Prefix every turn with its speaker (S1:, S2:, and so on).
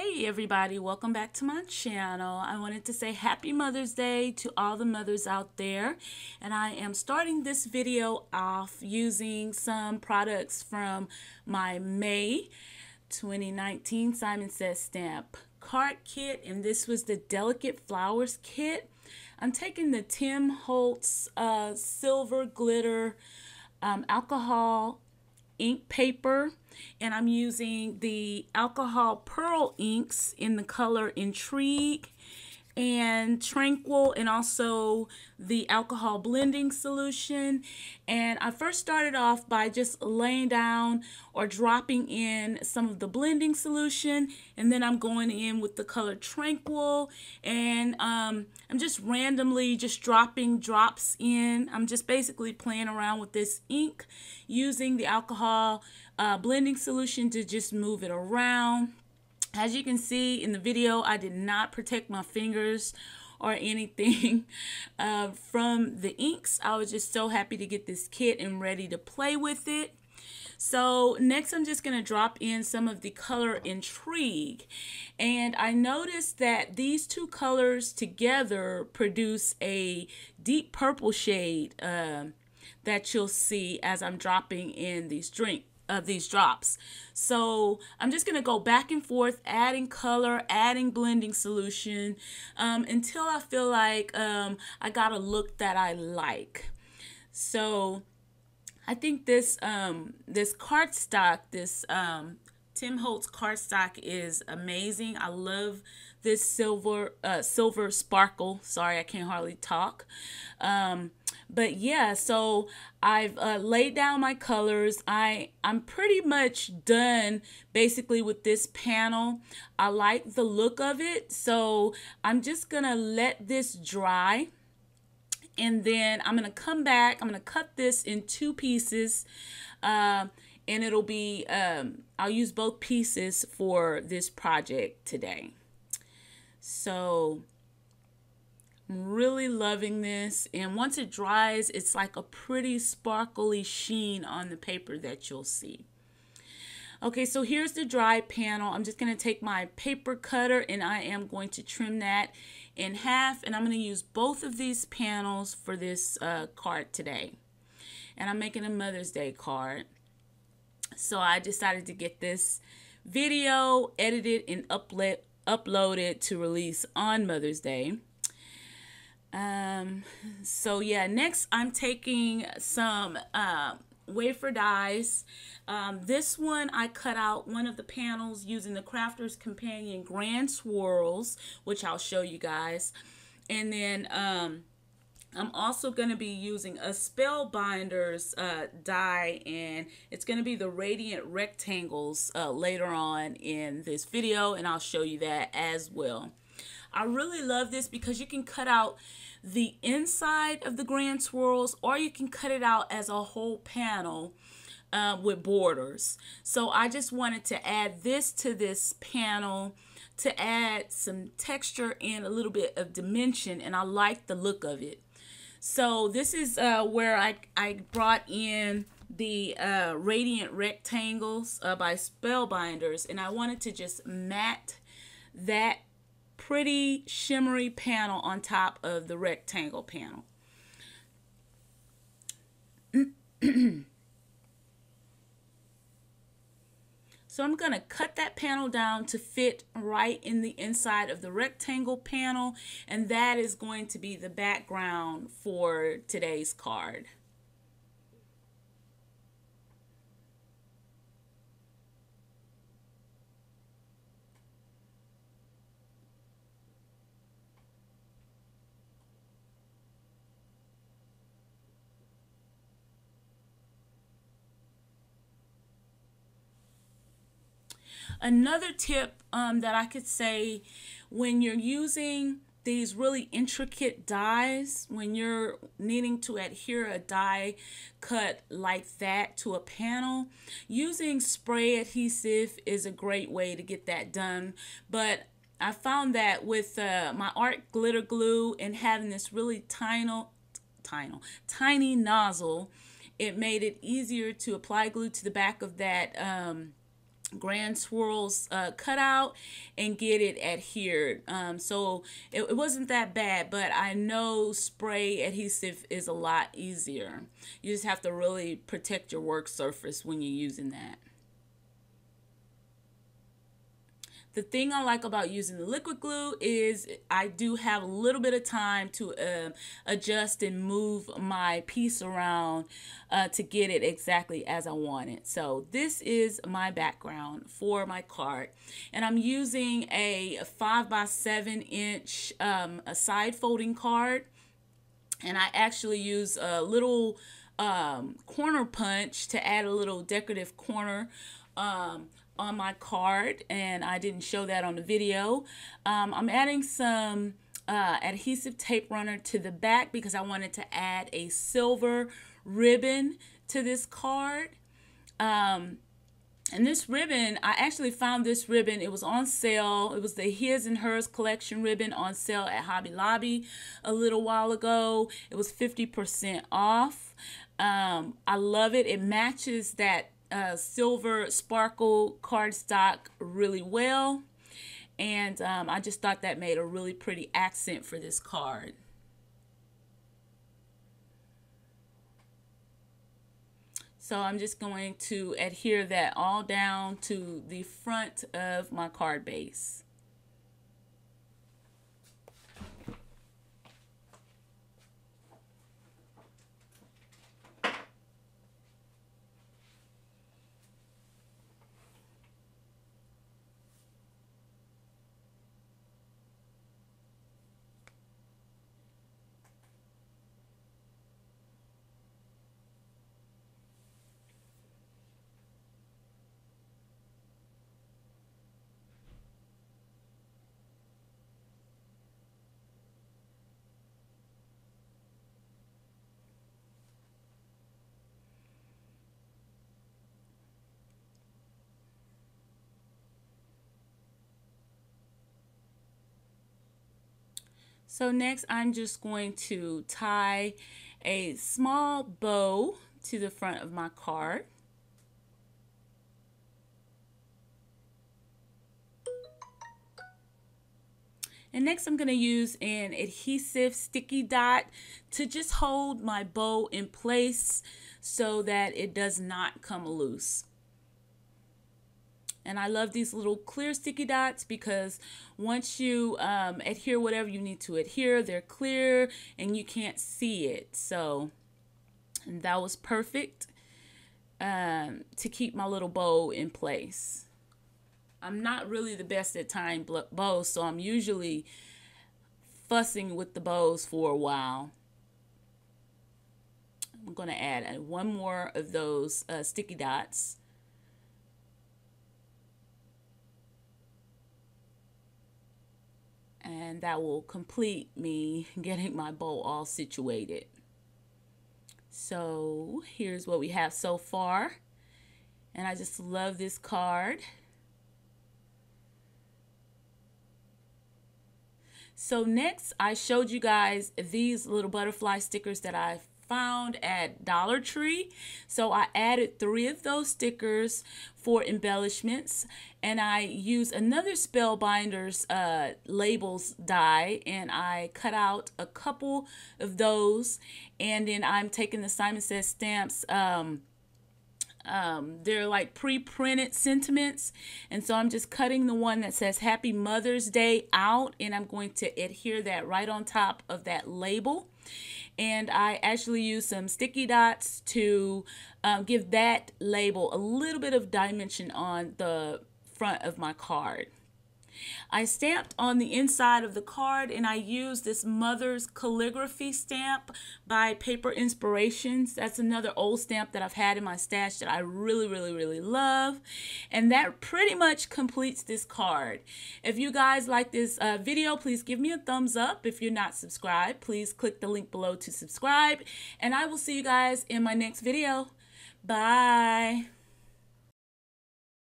S1: Hey everybody, welcome back to my channel. I wanted to say happy Mother's Day to all the mothers out there. And I am starting this video off using some products from my May 2019 Simon Says Stamp card kit. And this was the Delicate Flowers kit. I'm taking the Tim Holtz uh, Silver Glitter um, Alcohol ink paper and I'm using the alcohol pearl inks in the color Intrigue and Tranquil and also the alcohol blending solution. And I first started off by just laying down or dropping in some of the blending solution. And then I'm going in with the color Tranquil. And um, I'm just randomly just dropping drops in. I'm just basically playing around with this ink using the alcohol uh, blending solution to just move it around. As you can see in the video, I did not protect my fingers or anything uh, from the inks. I was just so happy to get this kit and ready to play with it. So next I'm just going to drop in some of the color Intrigue. And I noticed that these two colors together produce a deep purple shade uh, that you'll see as I'm dropping in these drink of these drops. So I'm just going to go back and forth, adding color, adding blending solution um, until I feel like um, I got a look that I like. So I think this um, this cardstock, this um, Tim Holtz cardstock is amazing. I love this silver uh, silver sparkle. Sorry, I can't hardly talk. Um, but yeah so i've uh, laid down my colors. I i'm pretty much done basically with this panel. I like the look of it. So i'm just gonna let this dry. And then i'm gonna come back. I'm gonna cut this in two pieces. Uh, and it'll be um, i'll use both pieces for this project today. So I'm really loving this. And once it dries, it's like a pretty sparkly sheen on the paper that you'll see. Okay, so here's the dry panel. I'm just going to take my paper cutter and I am going to trim that in half. And I'm going to use both of these panels for this uh, card today. And I'm making a Mother's Day card. So I decided to get this video edited and upload uploaded to release on Mother's Day. Um, so yeah, next I'm taking some uh, wafer dies. Um, this one I cut out one of the panels using the Crafter's Companion Grand Swirls, which I'll show you guys. And then um, I'm also going to be using a Spellbinders uh, die, and it's going to be the Radiant Rectangles uh, later on in this video, and I'll show you that as well. I really love this because you can cut out the inside of the grand swirls or you can cut it out as a whole panel uh, with borders. So I just wanted to add this to this panel to add some texture and a little bit of dimension and I like the look of it. So this is uh, where I, I brought in the uh, Radiant Rectangles uh, by Spellbinders and I wanted to just mat that pretty shimmery panel on top of the rectangle panel. So I'm going to cut that panel down to fit right in the inside of the rectangle panel and that is going to be the background for today's card. Another tip um, that I could say when you're using these really intricate dies, when you're needing to adhere a die cut like that to a panel, using spray adhesive is a great way to get that done. But I found that with uh, my art glitter glue and having this really tiny, tiny, tiny nozzle, it made it easier to apply glue to the back of that um, grand swirls uh, cut out and get it adhered. Um, so it, it, wasn't that bad but I know spray adhesive is a lot easier. You just have to really protect your work surface when you're using that The thing I like about using the liquid glue is I do have a little bit of time to uh, adjust and move my piece around uh, to get it exactly as I want it. So this is my background for my card and I'm using a 5 by 7 inch um, a side folding card and I actually use a little um, corner punch to add a little decorative corner um, on my card and I didn't show that on the video. Um, I'm adding some uh, adhesive tape runner to the back because I wanted to add a silver ribbon to this card. Um, and this ribbon, I actually found this ribbon. It was on sale. It was the His and Hers collection ribbon on sale at Hobby Lobby a little while ago. It was 50% off. Um, I love it. It matches that uh, silver sparkle cardstock really well. And um, I just thought that made a really pretty accent for this card. So I'm just going to adhere that all down to the front of my card base. So next I'm just going to tie a small bow to the front of my card. And next I'm going to use an adhesive sticky dot to just hold my bow in place so that it does not come loose. And I love these little clear sticky dots because once you um, adhere whatever you need to adhere, they're clear and you can't see it. So that was perfect um, to keep my little bow in place. I'm not really the best at tying bows, so I'm usually fussing with the bows for a while. I'm going to add one more of those uh, sticky dots. And that will complete me getting my bowl all situated. So here's what we have so far. And I just love this card. So next I showed you guys these little butterfly stickers that I found at Dollar Tree. So I added three of those stickers for embellishments. And I used another Spellbinders uh, labels die. And I cut out a couple of those. And then I'm taking the Simon Says stamps um, um, they're like pre-printed sentiments. And so I'm just cutting the one that says happy mother's day out. And I'm going to adhere that right on top of that label and I actually use some sticky dots to um, give that label a little bit of dimension on the front of my card. I stamped on the inside of the card and I used this Mother's Calligraphy stamp by Paper Inspirations. That's another old stamp that I've had in my stash that I really, really, really love. And that pretty much completes this card. If you guys like this uh, video, please give me a thumbs up. If you're not subscribed, please click the link below to subscribe. And I will see you guys in my next video. Bye.